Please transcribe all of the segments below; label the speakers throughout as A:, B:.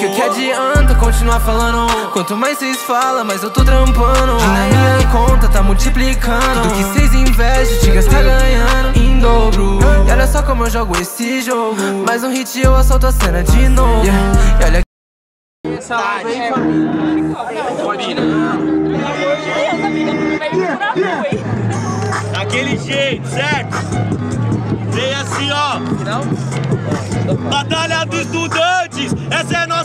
A: Que que adianta continuar falando? Quanto mais vocês falam, mais eu tô trampando. E na minha conta tá multiplicando. Tudo que vocês investem, Tigas tá ganhando em dobro. E olha só como eu jogo esse jogo. Mais um hit eu assalto a cena de novo. Yeah. E olha
B: essa live aí, família. Pode ir,
C: Daquele jeito, certo? Vem assim, ó. Batalha dos estudantes, essa é nossa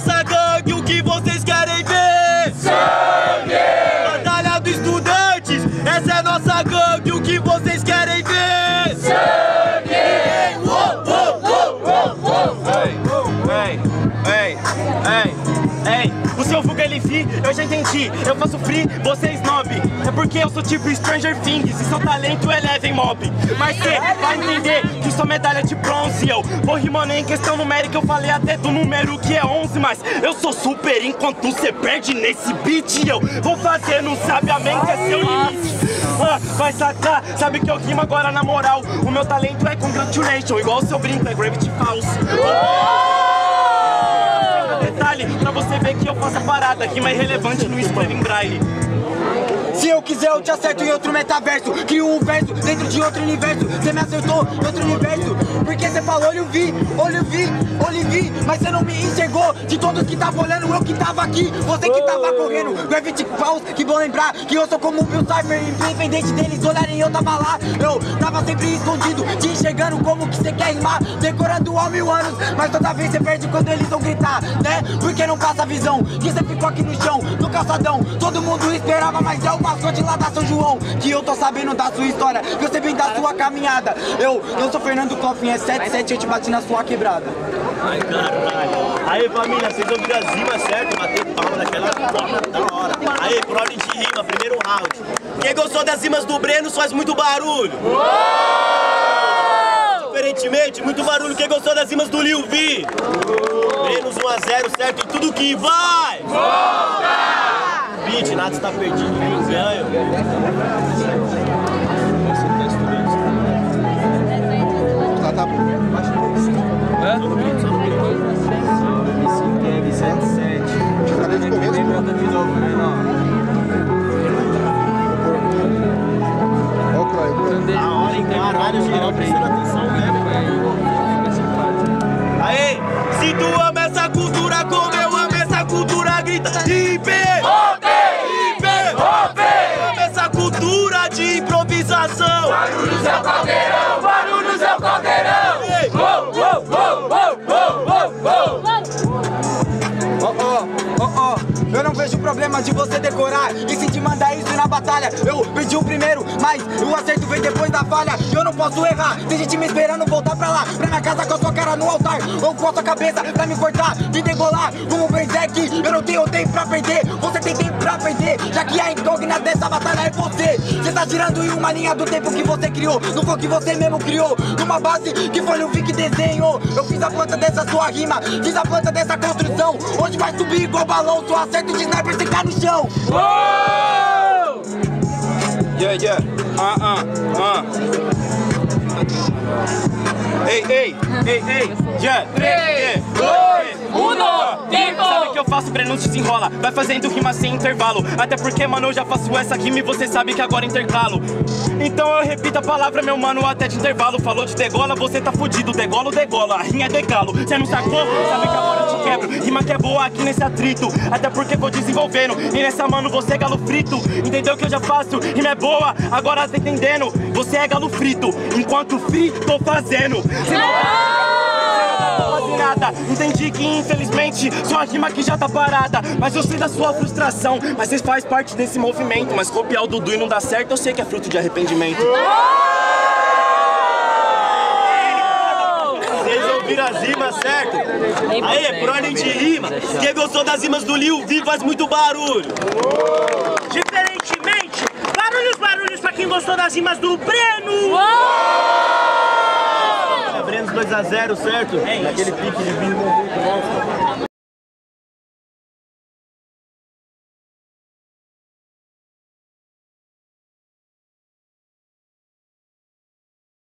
C: ei, o seu vulgo ele fi, eu já entendi, eu faço free, vocês snob, é porque eu sou tipo Stranger Things, e seu talento é leve em mob, mas cê vai entender que sou medalha de bronze, eu vou rimando em questão numérica, eu falei até do número que é 11, mas eu sou super enquanto cê perde nesse beat, eu vou fazendo sabiamente é seu limite. Ah, vai sacar, sabe que eu rimo agora na moral, o meu talento é congratulation, igual o seu brinco é Gravity False. Detalhe, ver que eu faço a parada que mais relevante no escrevo em braille.
D: Se eu quiser eu te acerto em outro metaverso. Crio um verso dentro de outro universo. Cê me acertou em outro universo. Porque cê falou olho vi, olho vi, olho vi. Mas cê não me enxergou. De todos que tava olhando, eu que tava aqui. Você que tava correndo, Gravity Falls Que vão lembrar que eu sou como o Bill Cypher Independente deles olharem, eu tava lá. Eu tava sempre escondido, te enxergando como que cê quer rimar Decorando há mil anos. Mas toda vez cê perde quando eles vão gritar, né? Porque não passa a visão Que cê ficou aqui no chão, no calçadão. Todo mundo esperava, mas é o mascote lá da São João Que eu tô sabendo da sua história Que você vem da sua caminhada Eu não sou Fernando Coffin, é 77 Eu te bati na sua quebrada
C: Ai, caralho. Aí, família, vocês ouviram as rimas, certo? Bater palma daquela forma da hora. Aí, por ordem de rima, primeiro round. Quem gostou das rimas do Breno faz muito barulho. Diferentemente, muito barulho. Quem gostou das rimas do Lil V? Menos 1 a 0, certo? E tudo que vai! Volta! 20, nada está perdido, viu? Ganho.
E: Tá, tá bom.
C: Só no grito, só no grito.
E: Cadê de começo? Ó o Croy, o Croy.
C: Da hora, hein? Caralho, geral prestando atenção, velho. Aê, se tu ama essa cultura como eu amo essa cultura, grita! IP!
F: É o caldeirão, é o caldeirão.
D: Oh, oh, oh, oh Eu não vejo problema de você decorar E sim de mandar isso na batalha. Eu perdi o primeiro, mas o acerto vem depois da falha. Eu não posso errar, tem gente me esperando voltar pra lá. Pra minha casa com a sua cara no altar Ou com a sua cabeça pra me cortar Me degolar. Como Berserk Eu não tenho tempo pra perder, você tem tempo pra perder que a incógnita dessa batalha é você. Você tá tirando em uma linha do tempo que você criou. Não foi o que você mesmo criou. Numa base que foi no que desenhou. Eu fiz a planta dessa sua rima. Fiz a planta dessa construção. Hoje vai subir igual balão. Só acerto de sniper sem cair no chão.
G: Yeah, yeah. Ah, ah, ah. Ei, ei, ei, ei. Yeah.
F: 3, 2, 1, tempo!
C: Sabe que eu faço, Breno desenrola? Vai fazendo rima sem intervalo. Até porque, mano, eu já faço essa rima E você sabe que agora intercalo. Então eu repito a palavra, meu mano, até de intervalo. Falou de degola, você tá fudido. Degolo, degola, a rinha é degalo Cê não sacou? Sabe que agora eu te quebro. Rima que é boa aqui nesse atrito. Até porque vou desenvolvendo. E nessa, mano, você é galo frito. Entendeu que eu já faço? Rima é boa, agora tá entendendo. Você é galo frito. Enquanto free, tô fazendo. Cê não Entendi que infelizmente sua rima aqui já tá parada. Mas eu sei da sua frustração. Mas vocês faz parte desse movimento. Mas copiar o Dudu e não dar certo, eu sei que é fruto de arrependimento. Vocês ouviram as rimas, certo? Aí, é por ordem de rima. Quem gostou das rimas do Lil V faz muito barulho.
H: Diferentemente, barulhos, barulhos pra quem gostou das rimas do Breno!
C: Breno 2x0, certo? Naquele pique de vinho.